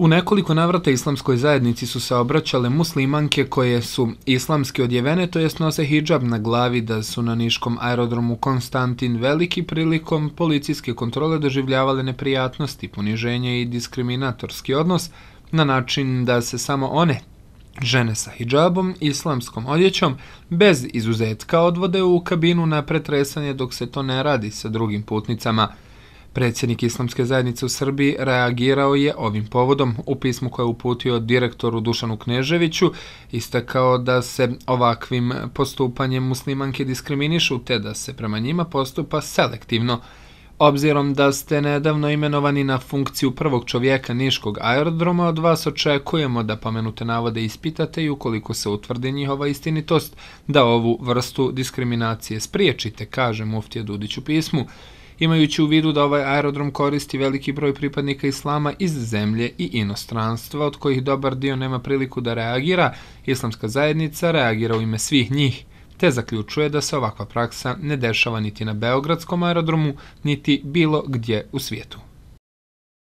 U nekoliko navrata islamskoj zajednici su se obraćale muslimanke koje su islamski odjevene, to jest nose hijab na glavi da su na Niškom aerodromu Konstantin Veliki prilikom policijske kontrole doživljavale neprijatnosti, poniženje i diskriminatorski odnos na način da se samo one, žene sa hijabom, islamskom odjećom, bez izuzetka odvode u kabinu na pretresanje dok se to ne radi sa drugim putnicama – Predsjednik Islamske zajednice u Srbiji reagirao je ovim povodom u pismu koje je uputio direktoru Dušanu Kneževiću, istakao da se ovakvim postupanjem muslimanke diskriminišu te da se prema njima postupa selektivno. Obzirom da ste nedavno imenovani na funkciju prvog čovjeka Niškog aerodroma, od vas očekujemo da pomenute navode ispitate i ukoliko se utvrdi njihova istinitost, da ovu vrstu diskriminacije spriječite, kaže Muftija Dudić u pismu imajući u vidu da ovaj aerodrom koristi veliki broj pripadnika islama iz zemlje i inostranstva, od kojih dobar dio nema priliku da reagira, islamska zajednica reagira u ime svih njih, te zaključuje da se ovakva praksa ne dešava niti na Beogradskom aerodromu, niti bilo gdje u svijetu.